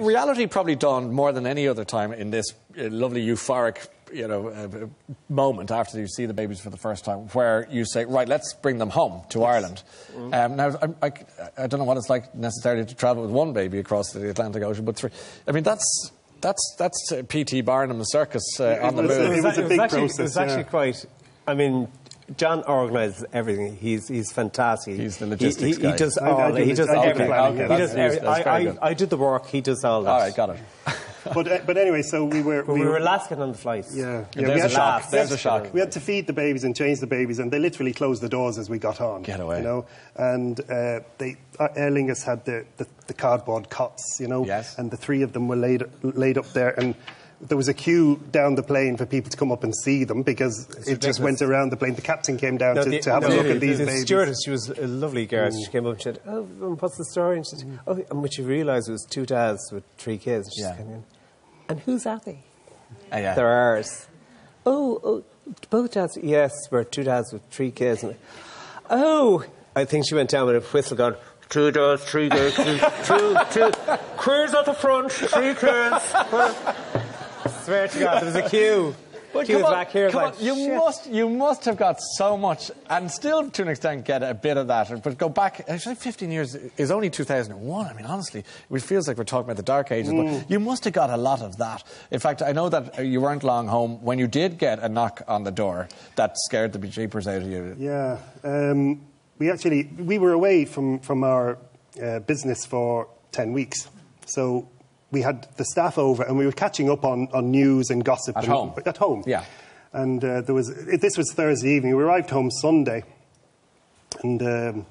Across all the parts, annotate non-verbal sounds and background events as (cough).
Reality probably dawned more than any other time in this uh, lovely euphoric you know, uh, moment after you see the babies for the first time, where you say, right, let's bring them home to yes. Ireland. Mm. Um, now, I, I, I, don't know what it's like necessarily to travel with one baby across the Atlantic Ocean, but three. I mean, that's that's that's uh, P.T. Barnum's circus uh, on the moon. It was, a big process. It was actually quite. I mean, John organises everything. He's he's fantastic. He's the logistics he, he, he does all. He does everything. Okay, he does everything. I, I, I did the work. He does all that. All right, got it. (laughs) but uh, but anyway, so we were we, we, were Alaskan on the flight. Yeah, yeah there's a shock. There's a shock. We had to feed the babies and change the babies, and they literally closed the doors as we got on. Get away. You know, and uh, they uh, Aer Lingus had the, the, the cardboard cots, you know, yes. and the three of them were laid laid up there and there was a queue down the plane for people to come up and see them because it's it ridiculous. just went around the plane. The captain came down no, to, the, to, have no, a look at these the babies. stewardess, she was a lovely girl. Mm. She came up and said, "Oh, what's the story?" And she said, "Oh," and what she realised it was two dads with three kids. And she yeah. came in, and who's are they? Uh, yeah. They're ours. Oh, oh, both dads. Yes, we're two dads with three kids. And, oh, I think she went down with a whistle, going. Two dads, three girls, two, two, two. Queers at the front, three kids (laughs) swear to God, there's a queue. (laughs) But Queue's on, back here. Like, on, you shit. must, you must have got so much, and still to an extent get a bit of that. But go back, actually, 15 years is only 2001. I mean, honestly, it feels like we're talking about the dark ages. Mm. But you must have got a lot of that. In fact, I know that you weren't long home when you did get a knock on the door that scared the jeepers out of you. Yeah, um, we actually we were away from from our uh, business for 10 weeks, so we had the staff over and we were catching up on, on news and gossip. At and, home? At home. Yeah. And uh, there was, this was Thursday evening. We arrived home Sunday and um,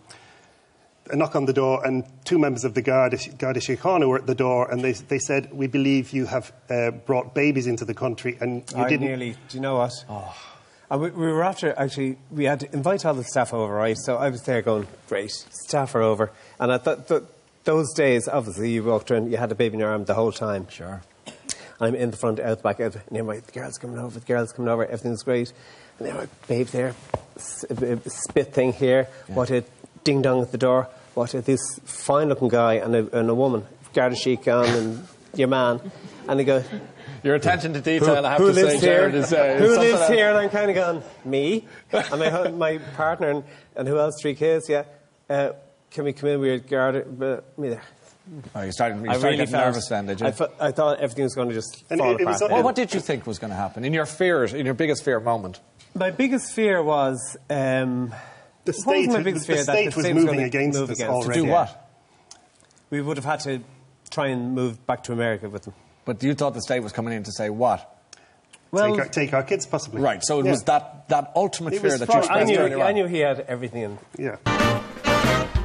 a knock on the door and two members of the Garda, Garda Síochána were at the door and they, they said, we believe you have uh, brought babies into the country and you I didn't... nearly, do you know what? Oh. And we, we, were after, actually, we had to invite all the staff over, right? So I was there going, great, staff are over. And I thought, th- those days, obviously, you walked around, you had a baby in your arm the whole time. Sure. I'm in the front, out the back, out, and you're like, the girl's coming over, the girl's coming over, everything's great. And they're like, babe there, spit thing here, yeah. what a ding dong at the door, what a this fine looking guy and a, and a woman, Garda Síochána, and your man. And they go, your attention to detail, who, I have to say, Gerard, is, uh, Who lives here? And I'm kind of going, me, and my, my partner, and, and who else? Three kids, yeah. Uh, can we come in? We were guarded, but me. Oh, you started, you started really getting nervous then, did you? I, I thought everything was going to just and fall it, apart. It well, what did you think was going to happen in your fears, in your biggest fear moment? My biggest fear was um, the state. Was my biggest the, fear? The state that the was moving against move us against. already. To do what? We would have had to try and move back to America with them. But you thought the state was coming in to say what? Well, take our, take our kids, possibly. Right. So it yeah. was that that ultimate it fear that you expressed I knew, I knew he had everything in. Yeah.